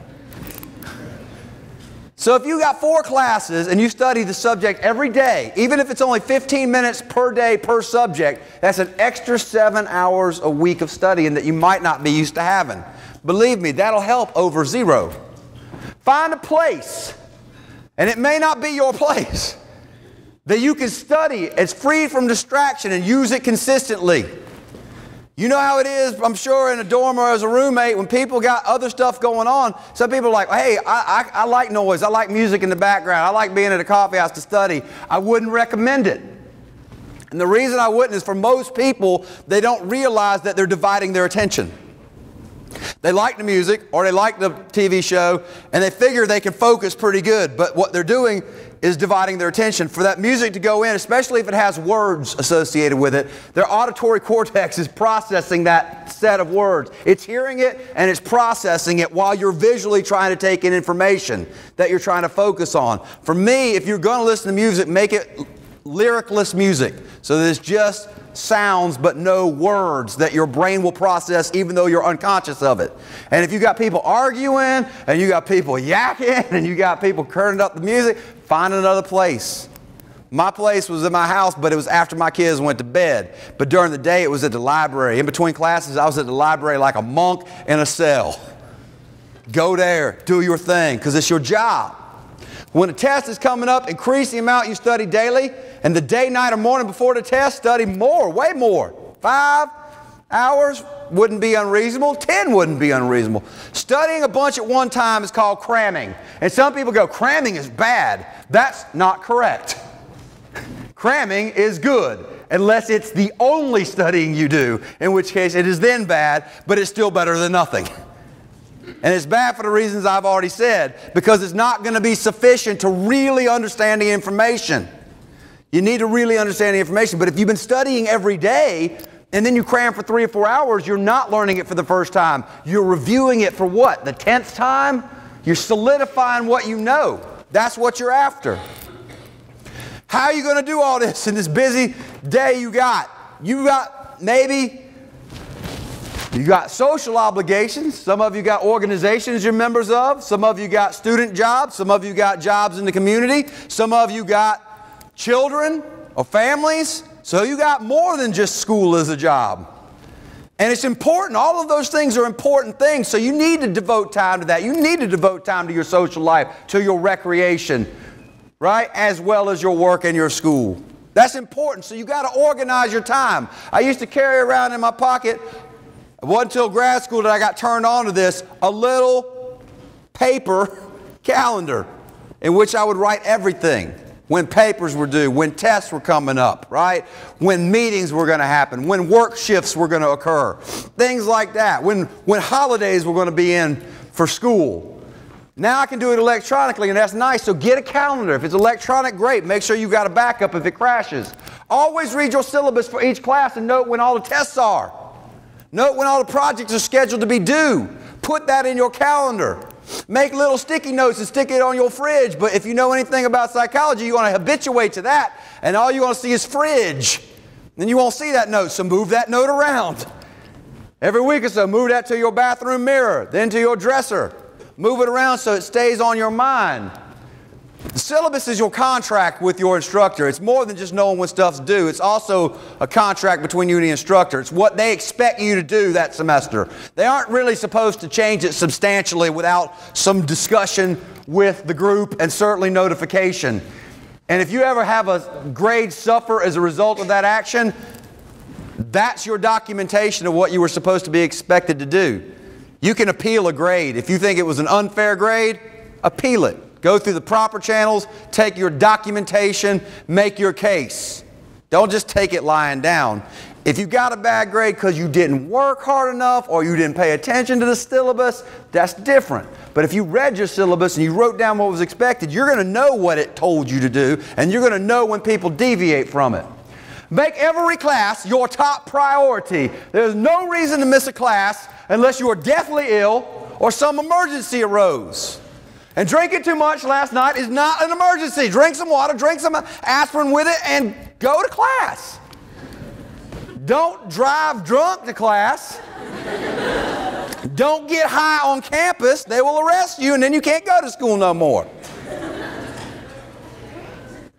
So if you got four classes and you study the subject every day, even if it's only 15 minutes per day per subject, that's an extra seven hours a week of studying that you might not be used to having. Believe me, that'll help over zero. Find a place, and it may not be your place, that you can study. It's free from distraction and use it consistently. You know how it is, I'm sure, in a dorm or as a roommate when people got other stuff going on. Some people are like, hey, I, I, I, like noise. I like music in the background. I like being at a coffee house to study. I wouldn't recommend it. And the reason I wouldn't is for most people, they don't realize that they're dividing their attention. They like the music or they like the TV show and they figure they can focus pretty good. But what they're doing is dividing their attention. For that music to go in, especially if it has words associated with it, their auditory cortex is processing that set of words. It's hearing it and it's processing it while you're visually trying to take in information that you're trying to focus on. For me, if you're going to listen to music, make it lyricless music. So that it's just sounds but no words that your brain will process even though you're unconscious of it. And if you got people arguing and you got people yakking and you got people turning up the music, find another place. My place was in my house, but it was after my kids went to bed. But during the day, it was at the library. In between classes, I was at the library like a monk in a cell. Go there, do your thing, because it's your job. When a test is coming up, increase the amount you study daily and the day, night, or morning before the test, study more, way more. Five hours wouldn't be unreasonable. Ten wouldn't be unreasonable. Studying a bunch at one time is called cramming. And some people go, cramming is bad. That's not correct. cramming is good unless it's the only studying you do, in which case it is then bad, but it's still better than nothing. And it's bad for the reasons I've already said, because it's not going to be sufficient to really understand the information. You need to really understand the information. But if you've been studying every day and then you cram for three or four hours, you're not learning it for the first time. You're reviewing it for what? The tenth time? You're solidifying what you know. That's what you're after. How are you going to do all this in this busy day you got? You got maybe you got social obligations. Some of you got organizations you're members of. Some of you got student jobs. Some of you got jobs in the community. Some of you got children or families. So you got more than just school as a job. And it's important. All of those things are important things. So you need to devote time to that. You need to devote time to your social life, to your recreation, right? As well as your work and your school. That's important. So you got to organize your time. I used to carry around in my pocket, it wasn't until grad school that I got turned on to this, a little paper calendar in which I would write everything when papers were due, when tests were coming up, right? When meetings were going to happen, when work shifts were going to occur, things like that, when, when holidays were going to be in for school. Now I can do it electronically, and that's nice. So get a calendar. If it's electronic, great. Make sure you've got a backup if it crashes. Always read your syllabus for each class and note when all the tests are. Note when all the projects are scheduled to be due. Put that in your calendar. Make little sticky notes and stick it on your fridge. But if you know anything about psychology, you want to habituate to that, and all you want to see is fridge. Then you won't see that note, so move that note around. Every week or so, move that to your bathroom mirror, then to your dresser. Move it around so it stays on your mind. The syllabus is your contract with your instructor. It's more than just knowing when stuff's due. It's also a contract between you and the instructor. It's what they expect you to do that semester. They aren't really supposed to change it substantially without some discussion with the group and certainly notification. And if you ever have a grade suffer as a result of that action, That's your documentation of what you were supposed to be expected to do. You can appeal a grade. If you think it was an unfair grade, appeal it. Go through the proper channels, take your documentation, make your case. Don't just take it lying down. If you got a bad grade because you didn't work hard enough or you didn't pay attention to the syllabus, that's different. But if you read your syllabus and you wrote down what was expected, you're going to know what it told you to do and you're going to know when people deviate from it. Make every class your top priority. There's no reason to miss a class unless you are deathly ill or some emergency arose. And drinking too much last night is not an emergency. Drink some water, drink some aspirin with it, and go to class. Don't drive drunk to class. Don't get high on campus. They will arrest you and then you can't go to school no more.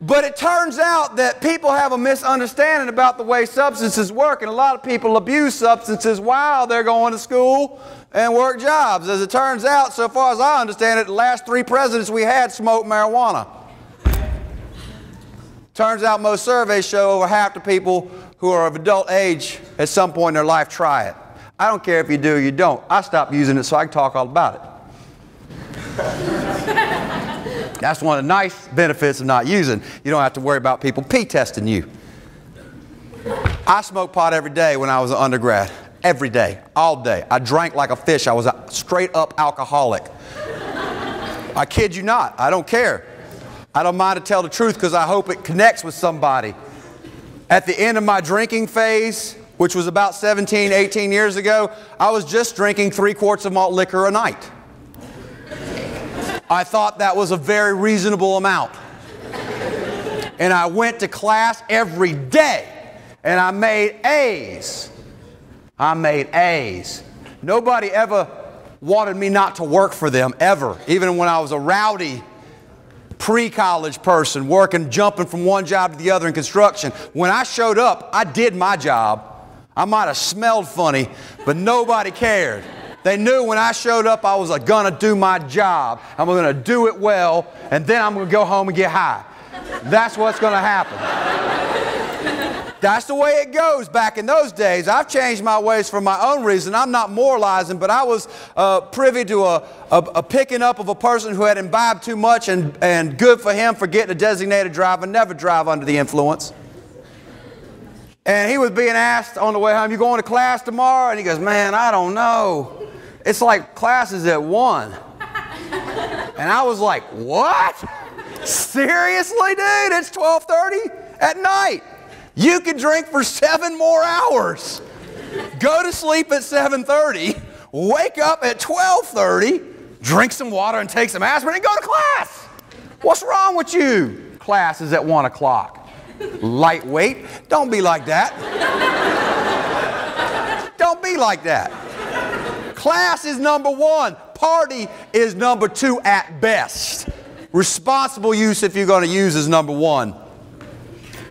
But it turns out that people have a misunderstanding about the way substances work, and a lot of people abuse substances while they're going to school and work jobs. As it turns out, so far as I understand it, the last three presidents we had smoked marijuana. Turns out most surveys show over half the people who are of adult age at some point in their life try it. I don't care if you do or you don't. I stopped using it so I can talk all about it. That's one of the nice benefits of not using. You don't have to worry about people pee testing you. I smoked pot every day when I was an undergrad. Every day, all day. I drank like a fish. I was a straight up alcoholic. I kid you not. I don't care. I don't mind to tell the truth because I hope it connects with somebody. At the end of my drinking phase, which was about 17, 18 years ago, I was just drinking three quarts of malt liquor a night. I thought that was a very reasonable amount. And I went to class every day and I made A's. I made A's. Nobody ever wanted me not to work for them, ever. Even when I was a rowdy pre college person working, jumping from one job to the other in construction. When I showed up, I did my job. I might have smelled funny, but nobody cared. They knew when I showed up, I was going to do my job. I'm to do it well, and then I'm to go home and get high. That's what's to happen. That's the way it goes back in those days. I've changed my ways for my own reason. I'm not moralizing, but I was uh, privy to a, a, a, picking up of a person who had imbibed too much, and, and good for him for getting a designated driver. Never drive under the influence. And he was being asked on the way home, You going to class tomorrow? And he goes, Man, I don't know. It's like classes at 1. And I was like, What? Seriously, dude? It's 12:30 at night. You could drink for 7 more hours. Go to sleep at 7:30, wake up at 12:30, drink some water and take some aspirin and go to class. What's wrong with you? Class is at 1 o'clock. Lightweight. Don't be like that. Don't be like that. Class is number one. Party is number two at best. Responsible use, if you're going to use, is number one.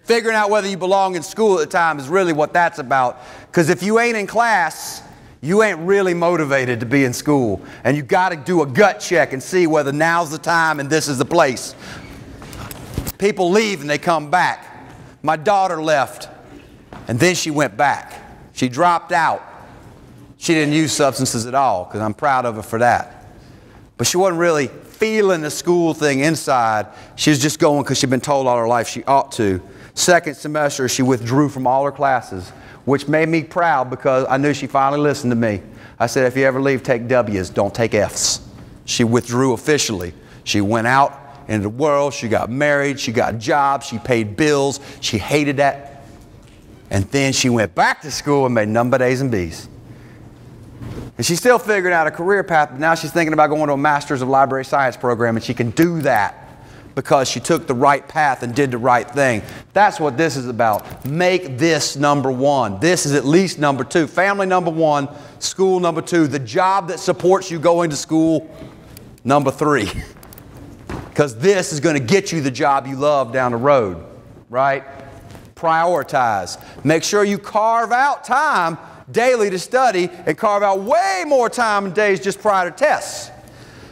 Figuring out whether you belong in school at the time is really what that's about. Because if you ain't in class, you ain't really motivated to be in school. And you got to do a gut check and see whether now's the time and this is the place. People leave and they come back. My daughter left, and then she went back. She dropped out. She didn't use substances at all, because I'm proud of her for that. But she wasn't really feeling the school thing inside. She was just going because she'd been told all her life she ought to. Second semester, she withdrew from all her classes, which made me proud because I knew she finally listened to me. I said, if you ever leave, take W's, don't take F's. She withdrew officially. She went out into the world. She got married. She got jobs. She paid bills. She hated that. And then she went back to school and made number A's and B's. And she's still figuring out a career path, but now she's thinking about going to a Master's of Library Science program, and she can do that because she took the right path and did the right thing. That's what this is about. Make this number one. This is at least number two. Family number one, school number two, the job that supports you going to school number three. because this is going to get you the job you love down the road, right? Prioritize. Make sure you carve out time daily to study and carve out way more time in days just prior to tests.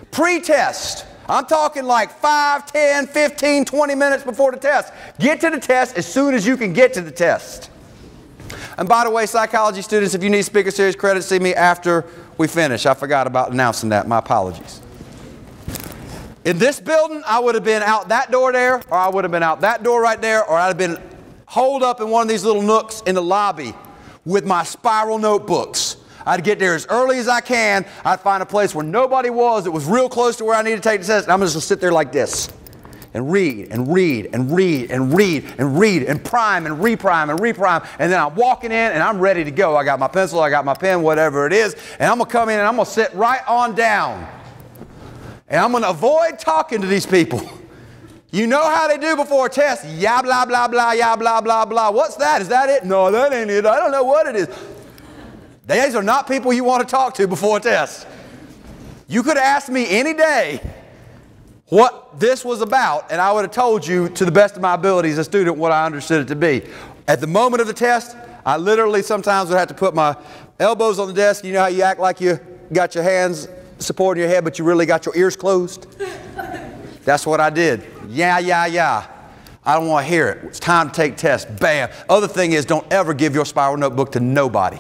Pre test. I'm talking like 5, 10, 15, 20 minutes before the test. Get to the test as soon as you can get to the test. And by the way, psychology students, if you need speaker series credit, see me after we finish. I forgot about announcing that. My apologies. In this building, I would have been out that door there, or I would have been out that door right there, or I'd have been holed up in one of these little nooks in the lobby with my spiral notebooks. I'd get there as early as I can. I'd find a place where nobody was. It was real close to where I needed to take the test. And I'm just going to sit there like this and read and read and read and read and read and prime and reprime and reprime. And then I'm walking in and I'm ready to go. I got my pencil, I got my pen, whatever it is. And I'm going to come in and I'm going to sit right on down. And I'm going to avoid talking to these people. You know how they do before a test. Yeah, blah, blah, blah, yeah, blah, blah, blah. What's that? Is that it? No, that ain't it. I don't know what it is. These are not people you want to talk to before a test. You could ask me any day what this was about, and I would have told you to the best of my ability as a student what I understood it to be. At the moment of the test, I literally sometimes would have to put my elbows on the desk. You know how you act like you got your hands supporting your head, but you really got your ears closed? That's what I did. Yeah, yeah, yeah. I don't want to hear it. It's time to take tests. Bam. Other thing is, don't ever give your spiral notebook to nobody.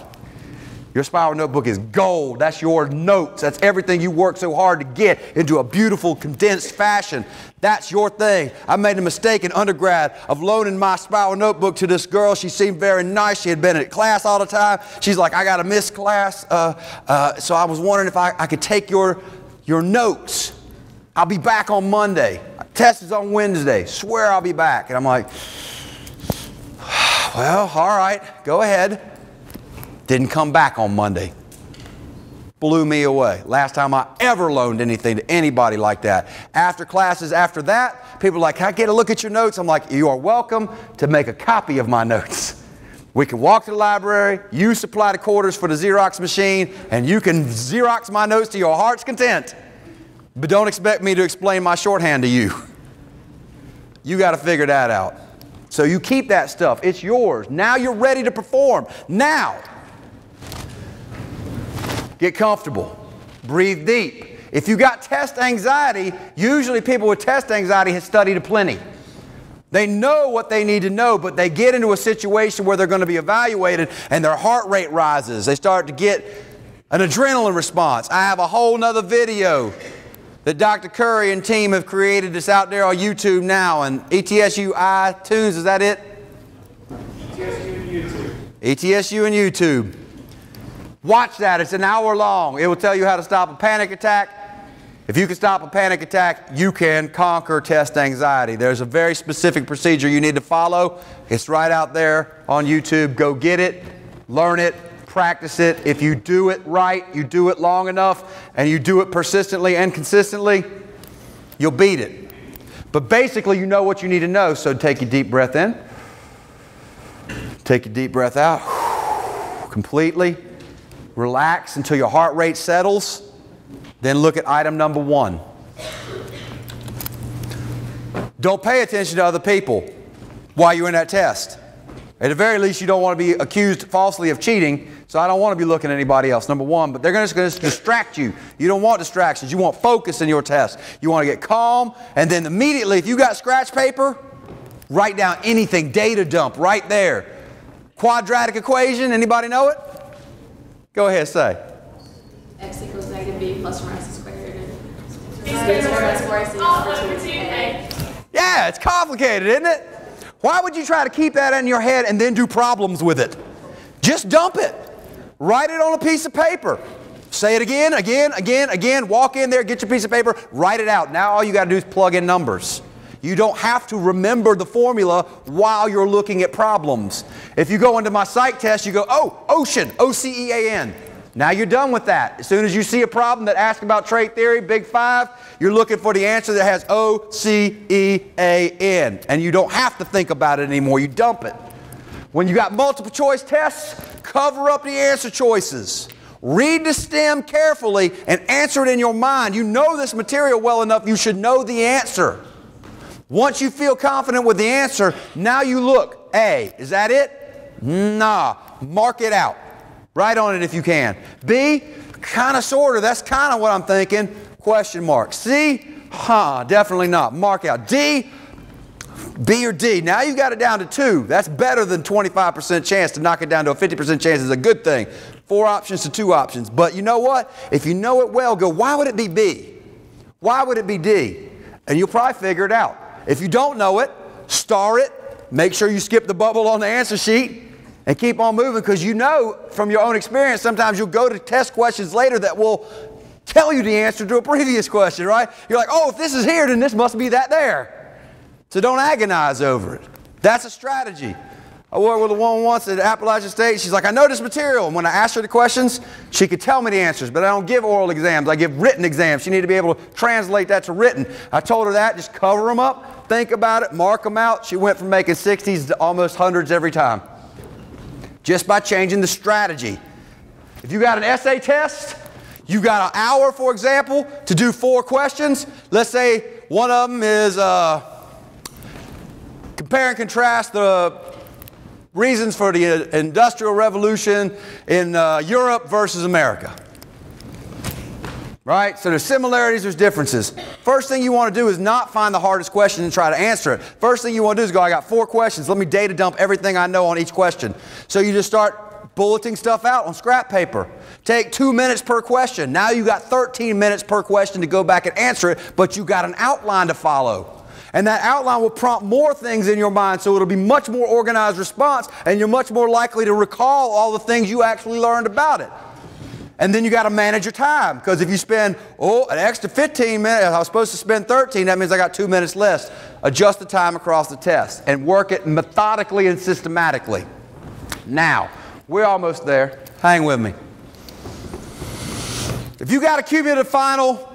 Your spiral notebook is gold. That's your notes. That's everything you work so hard to get into a beautiful, condensed fashion. That's your thing. I made a mistake in undergrad of loaning my spiral notebook to this girl. She seemed very nice. She had been at class all the time. She's like, I got to miss class. Uh, uh, so I was wondering if I, I could take your, your notes. I'll be back on Monday. Test is on Wednesday. Swear I'll be back. And I'm like, well, all right, go ahead. Didn't come back on Monday. Blew me away. Last time I ever loaned anything to anybody like that. After classes, after that, people are like, Can I get a look at your notes? I'm like, You are welcome to make a copy of my notes. We can walk to the library, you supply the quarters for the Xerox machine, and you can Xerox my notes to your heart's content. But don't expect me to explain my shorthand to you. You got to figure that out. So you keep that stuff. It's yours. Now you're ready to perform. Now, Get comfortable. Breathe deep. If you got test anxiety, usually people with test anxiety have studied a plenty. They know what they need to know, but they get into a situation where they're going to be evaluated and their heart rate rises. They start to get an adrenaline response. I have a whole nother video that Dr. Curry and team have created that's out there on YouTube now and ETSU iTunes, is that it? ETSU and YouTube. ETSU and YouTube. Watch that. It's an hour long. It will tell you how to stop a panic attack. If you can stop a panic attack, you can conquer test anxiety. There's a very specific procedure you need to follow. It's right out there on YouTube. Go get it, learn it, practice it. If you do it right, you do it long enough, and you do it persistently and consistently, you'll beat it. But basically, you know what you need to know. So take a deep breath in, take a deep breath out completely. Relax until your heart rate settles. Then look at item number one. Don't pay attention to other people while you're in that test. At the very least, you don't want to be accused falsely of cheating, so I don't want to be looking at anybody else, number one. But they're just going to distract you. You don't want distractions. You want focus in your test. You want to get calm, and then immediately, if you got scratch paper, write down anything, data dump right there. Quadratic equation, anybody know it? Go ahead, say. X equals negative b plus or minus squared. And b squared minus 4ac Yeah, it's complicated, isn't it? Why would you try to keep that in your head and then do problems with it? Just dump it. Write it on a piece of paper. Say it again, again, again, again. Walk in there, get your piece of paper, write it out. Now all you got to do is plug in numbers. You don't have to remember the formula while you're looking at problems. If you go into my psych test, you go, oh, ocean, O C E A N. Now you're done with that. As soon as you see a problem that asks about trait theory, big five, you're looking for the answer that has O C E A N. And you don't have to think about it anymore. You dump it. When you got multiple choice tests, cover up the answer choices. Read the stem carefully and answer it in your mind. You know this material well enough, you should know the answer. Once you feel confident with the answer, now you look. A, is that it? Nah. Mark it out. Write on it if you can. B, kind of, sort of. That's kind of what I'm thinking. Question mark. C, huh, definitely not. Mark out. D, B or D. Now you got it down to two. That's better than 25% chance to knock it down to a 50% chance is a good thing. Four options to two options. But you know what? If you know it well, go, why would it be B? Why would it be D? And you'll probably figure it out. If you don't know it, star it. Make sure you skip the bubble on the answer sheet and keep on moving because you know from your own experience sometimes you'll go to test questions later that will tell you the answer to a previous question, right? You're like, oh, if this is here, then this must be that there. So don't agonize over it. That's a strategy. I worked with a woman once at Appalachian State. She's like, I know this material. And when I asked her the questions, she could tell me the answers, but I don't give oral exams. I give written exams. She needed to be able to translate that to written. I told her that, just cover them up, think about it, mark them out. She went from making 60s to almost hundreds every time just by changing the strategy. If you got an essay test, you got an hour, for example, to do four questions. Let's say one of them is uh, compare and contrast the reasons for the Industrial Revolution in uh, Europe versus America. Right? So there's similarities, there's differences. First thing you want to do is not find the hardest question and try to answer it. First thing you want to do is go, I got four questions. Let me data dump everything I know on each question. So you just start bulleting stuff out on scrap paper. Take two minutes per question. Now you got 13 minutes per question to go back and answer it, but you got an outline to follow. And that outline will prompt more things in your mind, so it'll be much more organized response, and you're much more likely to recall all the things you actually learned about it. And then you got to manage your time because if you spend, oh, an extra 15 minutes, I was supposed to spend 13, that means I got two minutes less. Adjust the time across the test and work it methodically and systematically. Now, we're almost there. Hang with me. If you got a cumulative final,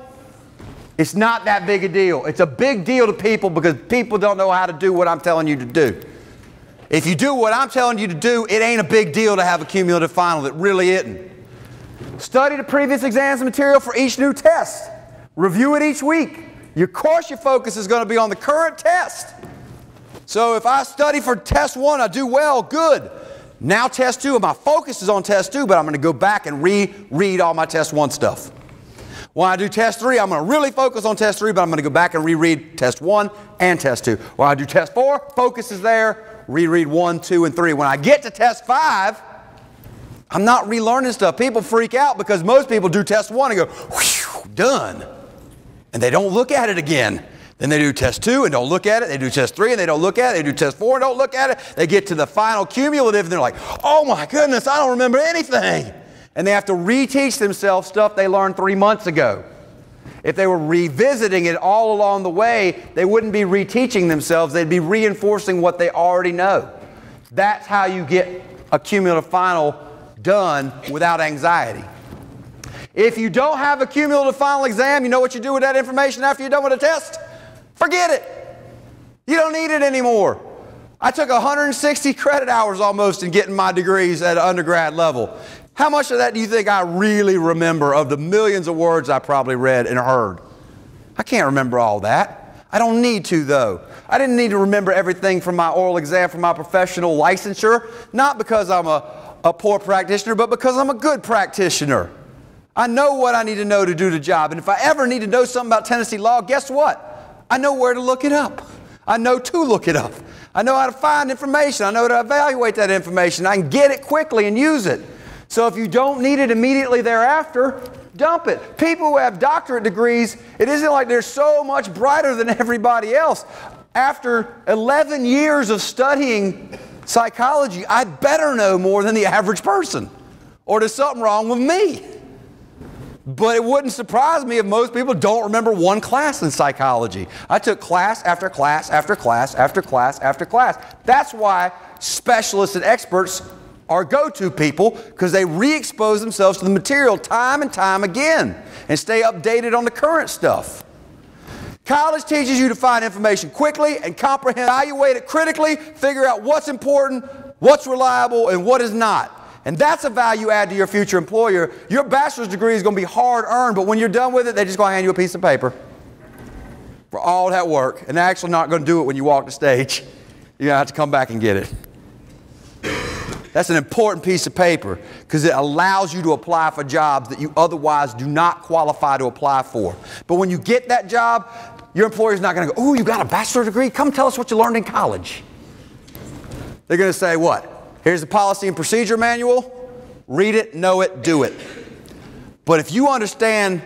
it's not that big a deal. It's a big deal to people because people don't know how to do what I'm telling you to do. If you do what I'm telling you to do, it ain't a big deal to have a cumulative final. It really isn't. Study the previous exams material for each new test. Review it each week. Your course, your focus is going to be on the current test. So if I study for test one, I do well, good. Now test two, my focus is on test two, but I'm going to go back and reread all my test one stuff. When I do test three, I'm going to really focus on test three, but I'm going to go back and reread test one and test two. When I do test four, focus is there, reread one, two, and three. When I get to test five, I'm not relearning stuff. People freak out because most people do test one and go, whew, done. And they don't look at it again. Then they do test two and don't look at it. They do test three and they don't look at it. They do test four and don't look at it. They get to the final cumulative and they're like, oh my goodness, I don't remember anything. And they have to reteach themselves stuff they learned three months ago. If they were revisiting it all along the way, they wouldn't be reteaching themselves. They'd be reinforcing what they already know. That's how you get a cumulative final done without anxiety. If you don't have a cumulative final exam, you know what you do with that information after you're done with a test? Forget it. You don't need it anymore. I took 160 credit hours almost in getting my degrees at undergrad level. How much of that do you think I really remember of the millions of words I probably read and heard? I can't remember all that. I don't need to, though. I didn't need to remember everything from my oral exam for my professional licensure, not because I'm a a poor practitioner, but because I'm a good practitioner. I know what I need to know to do the job. And if I ever need to know something about Tennessee law, guess what? I know where to look it up. I know to look it up. I know how to find information. I know how to evaluate that information. I can get it quickly and use it. So if you don't need it immediately thereafter, dump it. People who have doctorate degrees, it isn't like they're so much brighter than everybody else. After 11 years of studying psychology, I better know more than the average person, or there's something wrong with me. But it wouldn't surprise me if most people don't remember one class in psychology. I took class after class after class after class after class. That's why specialists and experts are go to people because they re expose themselves to the material time and time again and stay updated on the current stuff. College teaches you to find information quickly and comprehend, evaluate it critically, figure out what's important, what's reliable, and what is not. And that's a value add to your future employer. Your bachelor's degree is going to be hard earned, but when you're done with it, they're just going to hand you a piece of paper for all that work. And they're actually not going to do it when you walk the stage. You're going to have to come back and get it. That's an important piece of paper because it allows you to apply for jobs that you otherwise do not qualify to apply for. But when you get that job, your employer's not going to go, oh, you got a bachelor's degree? Come tell us what you learned in college. They're going to say, what? Here's the policy and procedure manual. Read it, know it, do it. But if you understand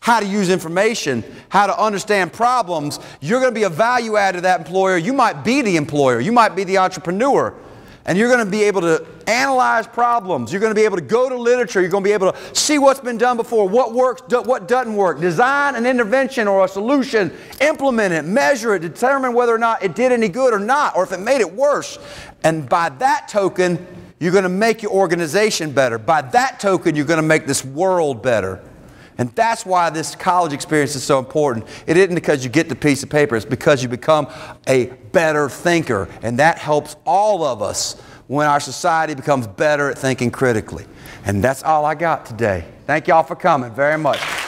how to use information, how to understand problems, you're going to be a value add to that employer. You might be the employer, you might be the entrepreneur. And you're going to be able to analyze problems. You're going to be able to go to literature. You're going to be able to see what's been done before, what works, what doesn't work, design an intervention or a solution, implement it, measure it, determine whether or not it did any good or not, or if it made it worse. And by that token, you're going to make your organization better. By that token, you're going to make this world better. And that's why this college experience is so important. It isn't because you get the piece of paper, it's because you become a better thinker. And that helps all of us when our society becomes better at thinking critically. And that's all I got today. Thank y'all for coming very much.